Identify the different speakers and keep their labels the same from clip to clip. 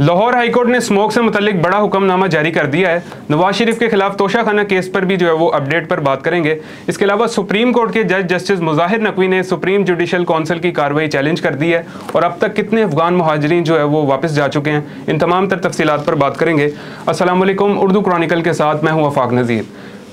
Speaker 1: Lahore high court ने smoke से मुतलिक बड़ा हुक्मनामा जारी कर दिया है। नवाज़ शरीफ के खिलाफ तोशाखाना केस पर भी जो है वो अपडेट पर बात करेंगे। इसके अलावा सुप्रीम कोर्ट के जज जस्टिस मुजाहिर नकवी ने सुप्रीम जुडिशल काउंसिल की कार्रवाई चैलेंज कर दी है और अब तक कितने अफगान महाजरीन जो है वो वापस जा चुके हैं, इन तमाम तर तफसीत पर बात करेंगे। असल उर्दू क्रॉनिकल के साथ मैं हूँ अफाक नज़ीर।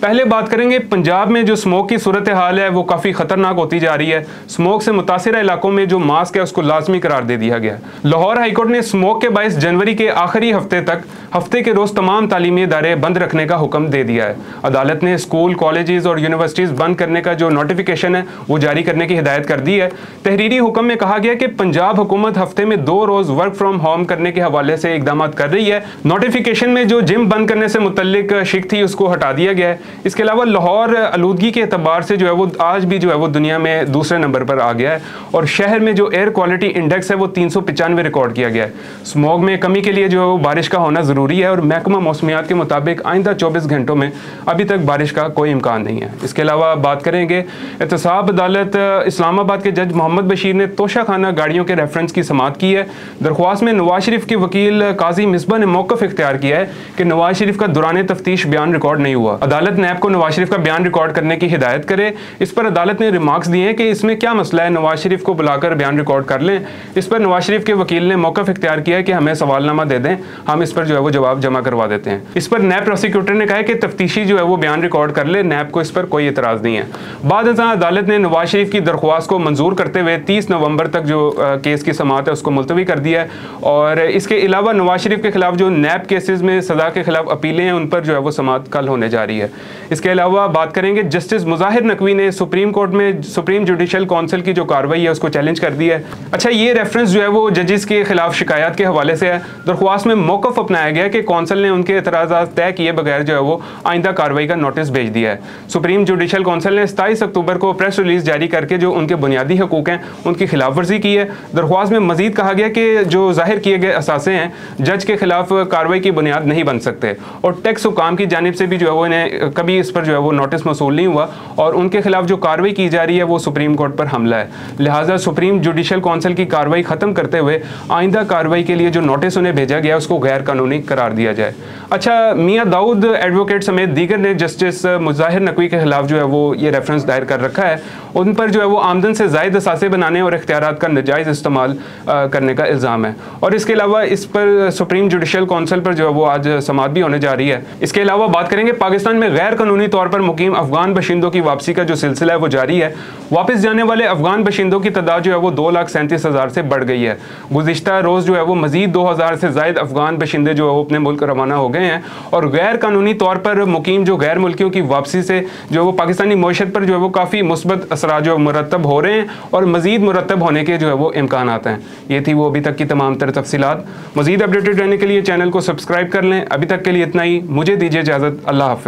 Speaker 1: पहले बात करेंगे पंजाब में, जो स्मोक की सूरत हाल है, वो काफ़ी ख़तरनाक होती जा रही है। स्मोक से मुतासर इलाकों में जो मास्क है, उसको लाजमी करार दे दिया गया लाहौर हाईकोर्ट ने स्मोक के बाईस जनवरी के आखिरी हफ़्ते तक, हफ़्ते के रोज़ तमाम तालीमी इदारे बंद रखने का हुक्म दे दिया है। अदालत ने स्कूल कॉलेज और यूनिवर्सिटीज़ बंद करने का जो नोटिफिकेशन है, वो जारी करने की हिदायत कर दी है। तहरीरी हुक्म में कहा गया कि पंजाब हुकूमत हफ़्ते में दो रोज़ वर्क फ्राम होम करने के हवाले से इकदाम कर रही है। नोटिफिकेशन में जो जिम बंद करने से मुतलिक शिक थी, उसको हटा दिया गया है। इसके अलावा लाहौर आलूदगी के अतबार से जो है वो आज भी जो है वो दुनिया में दूसरे नंबर पर आ गया है और शहर में जो एयर क्वालिटी इंडेक्स है वो तीन सौ पचानवे रिकॉर्ड किया गया है। स्मोग में कमी के लिए जो है वो बारिश का होना ज़रूरी है और महकमा मौसमियात के मुताबिक आइंदा चौबीस घंटों में अभी तक बारिश का कोई इम्कान नहीं है। इसके अलावा बात करेंगे, एहतसाब अदालत, इस्लामाबाद के जज मोहम्मद बशीर ने तोशा खाना गाड़ियों के रेफरेंस की समात की है। दरख्वास्त में नवाज़ शरीफ के वकील काजी मिसबा ने मौकफ इख्तियार किया है कि नवाज़ शरीफ का दौरान तफ्तीश बयान रिकॉर्ड नहीं हुआ। अदालत नैब को नवाज़ शरीफ का बयान रिकॉर्ड करने की हिदायत करे। इस पर अदालत ने रिमार्क्स दिए हैं कि इसमें क्या मसला है, नवाज़ शरीफ को बुलाकर बयान रिकॉर्ड कर लें। इस पर नवाज़ शरीफ के वकील ने मौकफ इख्तियार किया कि हमें सवालनामा दे दें। हम इस पर जो है वो जवाब जमा करवा देते हैं। इस पर नैब प्रोसिक्यूटर ने कहा कि तफ्तीशी जो है वो बयान रिकॉर्ड कर ले। नैब को इस पर कोई इतराज़ नहीं है। बाद अदालत ने नवाज़ शरीफ की दरख्वास्त को मंजूर करते हुए तीस नवंबर तक जो केस की समात है उसको मुलतवी कर दिया है। और इसके अलावा नवाज़ शरीफ के खिलाफ जो नैब केसेज में सजा के खिलाफ अपीलें हैं, उन पर जो है वो समात कल होने जा रही है। इसके अलावा बात करेंगे जस्टिस मुजाहिर नकवी ने सुप्रीम कोर्ट में, सुप्रीम जुडिशल काउंसिल की जो कार्रवाई है, उसको चैलेंज कर दिया है। अच्छा ये रेफरेंस जो है, वो जजिस के खिलाफ शिकायत के हवाले से है। दरख्वास्त में मौकफ अपनाया गया कि कौंसिल ने उनके एतराज़ा तय किए बगैर जो है, वो आइंदा कार्रवाई का नोटिस भेज दिया है। सुप्रीम जुडिशल काउंसिल ने सताईस अक्टूबर को प्रेस रिलीज़ जारी करके जो उनके बुनियादी हकूक हैं, उनकी खिलाफ वर्जी की है। दरख्वास्त में मजीद कहा गया कि जो ज़ाहिर किए गए असासे हैं, जज के खिलाफ कार्रवाई की बुनियाद नहीं बन सकते। और टैक्स हुकाम की जानब से भी जो है, वो इन्हें कभी इस पर जो है वो नोटिस मसूल नहीं हुआ और उनके खिलाफ जो कार्रवाई की जा रही है वो सुप्रीम कोर्ट पर हमला है। लिहाजा सुप्रीम जुडिशल काउंसिल की कार्रवाई ख़त्म करते हुए आइंदा कार्रवाई के लिए जो नोटिस उन्हें भेजा गया, उसको गैर कानूनी करार दिया जाए। अच्छा मियाँ दाऊद एडवोकेट समेत दीगर ने जस्टिस मुजाहिर नकवी के खिलाफ जो है वो ये रेफरेंस दायर कर रखा है। उन पर जो है वो आमदन से जायद असासे बनाने और इख्तियार का नजायज़ इस्तेमाल करने का इल्ज़ाम है। और इसके अलावा इस पर सुप्रीम जुडिशल काउंसिल पर जो है वो आज समात भी होने जा रही है। इसके अलावा बात करेंगे पाकिस्तान में गैर कानूनी तौर पर मुकीम अफगान बशिंदों की वापसी का जो सिलसिला है वो जारी है। वापस जाने वाले अफगान बशिंदों की तादाद जो है वो दो लाख सैंतीस हज़ार से बढ़ गई है। गुजशत रोज़ जो है वो मजीद दो हज़ार से जायद अफगान बशिंदे जो है वो अपने मुल्क रवाना हो गए हैं। और गैर कानूनी तौर पर मुकीम जो गैर मुल्कियों की वापसी से जो है वो पाकिस्तानी मीशत पर जो है वो काफ़ी मुस्बत असरा जो मुरतब हो रहे हैं और मजीद मुरतब होने के जो है वो इम्कान आते हैं। ये थी वो अभी तक की तमाम तर तफसीत मजीद अपडेटेड रहने के लिए चैनल को सब्सक्राइब कर लें। अभी तक के लिए इतना ही। मुझे दीजिए इजाज़त। अल्लाह हाफ़